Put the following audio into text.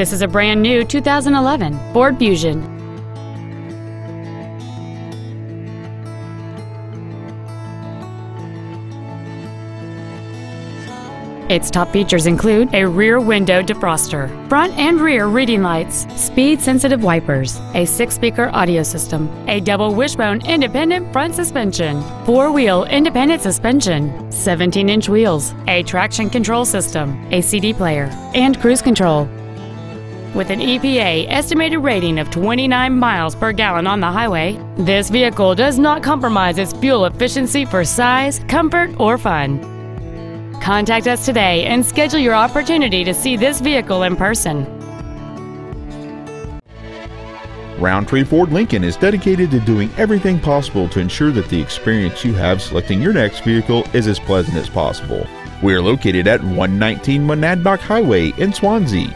This is a brand new 2011 Ford Fusion. Its top features include a rear window defroster, front and rear reading lights, speed-sensitive wipers, a six-speaker audio system, a double wishbone independent front suspension, four-wheel independent suspension, 17-inch wheels, a traction control system, a CD player, and cruise control. With an EPA estimated rating of 29 miles per gallon on the highway, this vehicle does not compromise its fuel efficiency for size, comfort, or fun. Contact us today and schedule your opportunity to see this vehicle in person. Rountree Ford Lincoln is dedicated to doing everything possible to ensure that the experience you have selecting your next vehicle is as pleasant as possible. We are located at 119 Monadnock Highway in Swanzey.